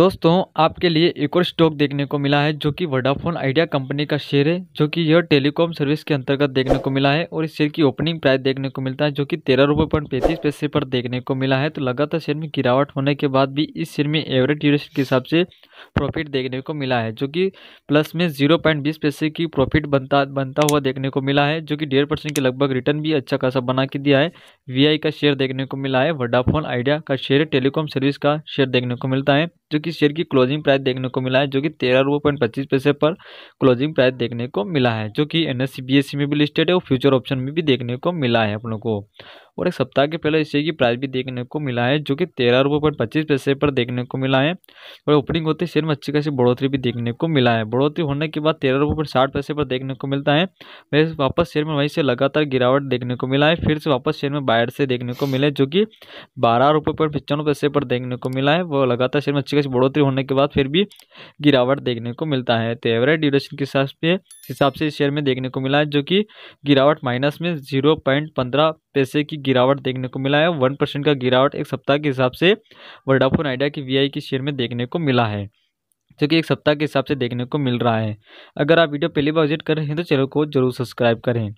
दोस्तों, आपके लिए एक और स्टॉक देखने को मिला है, जो कि वोडाफोन आइडिया कंपनी का शेयर है, जो कि यह टेलीकॉम सर्विस के अंतर्गत देखने को मिला है और इस शेयर की ओपनिंग प्राइस देखने को मिलता है, जो कि तेरह रुपये पॉइंट पैंतीस पैसे पर देखने को मिला है। तो लगातार शेयर में गिरावट होने के बाद भी इस शेयर में एवरेज ड्यूरेशन के हिसाब से प्रॉफिट देखने को मिला है, जो कि प्लस में ज़ीरो पॉइंट बीस पैसे की प्रॉफिट बनता बनता हुआ देखने को मिला है, जो कि डेढ़ परसेंट के लगभग रिटर्न भी अच्छा खासा बना के दिया है। वी का शेयर देखने को मिला है वोडाफोन आइडिया का शेयर टेलीकॉम सर्विस का शेयर देखने को मिलता है, जो कि शेयर की क्लोजिंग प्राइस देखने को मिला है, जो कि तेरह रुपये पॉइंट पच्चीस पैसे पर क्लोजिंग प्राइस देखने को मिला है, जो कि एन एस में भी लिस्टेड है और फ्यूचर ऑप्शन में भी देखने को मिला है अपनों को। और एक सप्ताह के पहले इस शेयर की प्राइस भी देखने को मिला है, जो कि तेरह रुपये पॉइंट पच्चीस पैसे पर देखने को मिला है। और ओपनिंग होते शेयर में अच्छी खासी बढ़ोतरी भी देखने को मिला है। बढ़ोतरी होने के बाद तेरह रुपये पॉइंट साठ पैसे पर देखने को मिलता है। वैसे वापस शेयर में वहीं से लगातार गिरावट देखने को मिला है। फिर से वापस शेयर में बायर से देखने को मिले, जो कि बारह रुपये पॉइंट पचानवे पैसे पर देखने को मिला है। वो लगातार शेयर में अच्छी खासी बढ़ोतरी होने के बाद फिर भी गिरावट देखने को मिलता है। तो एवरेज ड्यूरेशन के हिसाब से हिसाब से इस शेयर में देखने को मिला है, जो कि गिरावट माइनस में ज़ीरो पॉइंट पंद्रह पैसे की गिरावट देखने को मिला है। वन परसेंट का गिरावट एक सप्ताह के हिसाब से वोडाफोन, आइडिया की वीआई के शेयर में देखने को मिला है, जो कि एक सप्ताह के हिसाब से देखने को मिल रहा है। अगर आप वीडियो पहली बार विज़िट कर रहे हैं तो चैनल को ज़रूर सब्सक्राइब करें।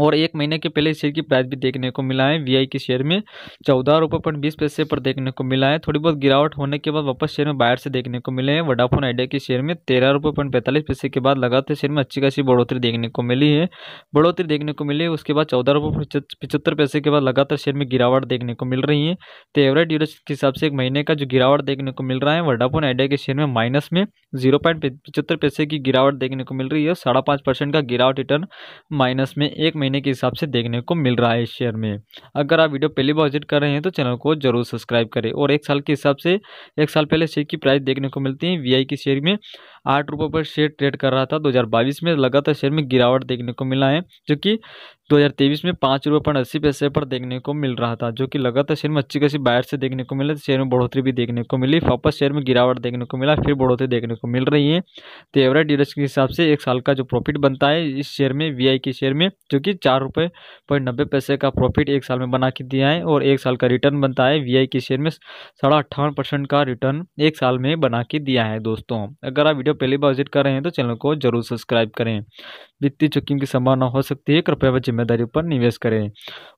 और एक महीने के पहले शेयर की प्राइस भी देखने को मिला है। वीआई के शेयर में चौदह रुपये पॉइंट बीस पैसे पर देखने को मिला है। थोड़ी बहुत गिरावट होने के बाद वापस शेयर में बाहर से देखने को मिले हैं। वडाफोन आइडिया के शेयर में तेरह रुपये पॉइंट पैंतालीस पैसे के बाद लगातार शेयर में अच्छी खासी बढ़ोतरी देखने को मिली है। बढ़ोतरी देखने को मिली है। उसके बाद चौदह रुपये पचहत्तर पैसे के बाद लगातार शेयर में गिरावट देखने को मिल रही है। तो एवरेज ड्यूरेशन के हिसाब से एक महीने का जो गिरावट देखने को मिल रहा है वडाफोन आइडिया के शेयर में माइनस में ज़ीरो पॉइंट पैसे की गिरावट देखने को मिल रही है। साढ़ा पाँच परसेंट का गिरावट रिटर्न माइनस में एक महीने के हिसाब से देखने को मिल रहा है इस शेयर में। अगर आप वीडियो पहली बार विज़िट कर रहे हैं तो चैनल को ज़रूर सब्सक्राइब करें और एक साल के हिसाब से, एक साल पहले शेयर की प्राइस देखने को मिलती है वीआई के शेयर में। आठ रुपये पर शेयर ट्रेड कर रहा था दो हज़ार बाईस में, लगातार शेयर में गिरावट देखने को मिला है, जो कि 2023 में पाँच रुपये पॉइंट अस्सी पैसे पर देखने को मिल रहा था, जो कि लगातार शेयर में अच्छी खासी बायर से देखने को मिला शेयर में बढ़ोतरी भी देखने को मिली, वापस शेयर में गिरावट देखने को मिला, फिर बढ़ोतरी देखने को मिल रही है। तो एवरेज ड्यूरेशन के हिसाब से एक साल का जो प्रॉफिट बनता है इस शेयर में वीआई के शेयर में, जो कि चार रुपये पॉइंट नब्बे पैसे का प्रॉफिट एक साल में बना के दिया है और एक साल का रिटर्न बनता है वीआई के शेयर में साढ़ा अट्ठावन परसेंट का रिटर्न एक साल में बना के दिया है दोस्तों। अगर आप वीडियो पहली बार विज़िट कर रहे हैं तो चैनल को ज़रूर सब्सक्राइब करें। वित्तीय जोखिम की संभावना हो सकती है। कृपया वह ज़िम्मेदारी पर निवेश करें।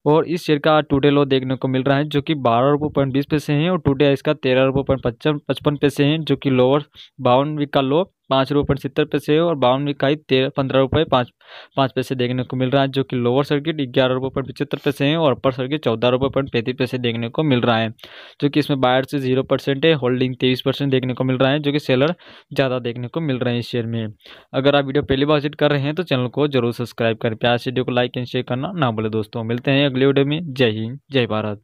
और इस शेयर का टूटे लो देखने को मिल रहा है, जो कि बारह रुपये पॉइंट बीस पैसे हैं और टूटे इसका तेरह रुपये पॉइंट पचपन पचपन पैसे हैं, जो कि लोअर बावन का लो। पाँच रुपये पचहत्तर पैसे और बावन इकाई तेरह, पंद्रह रुपये पाँच पाँच पैसे देखने को मिल रहा है, जो कि लोअर सर्किट ग्यारह रुपये पॉइंट पचहत्तर पैसे हैं और अपर सर्किट चौदह रुपये पॉइंट पैंतीस पैसे देखने को मिल रहा है, जो कि इसमें बायर से ज़ीरो परसेंट है होल्डिंग तेईस परसेंट देखने को मिल रहा है, जो कि सेलर ज़्यादा देखने को मिल रहे हैं इस शेयर में। अगर आप वीडियो पहली बार विज़िट कर रहे हैं तो चैनल को ज़रूर सब्सक्राइब करें। प्यार वीडियो को लाइक एंड शेयर करना ना बोले दोस्तों। मिलते हैं अगले वीडियो में। जय हिंद, जय भारत।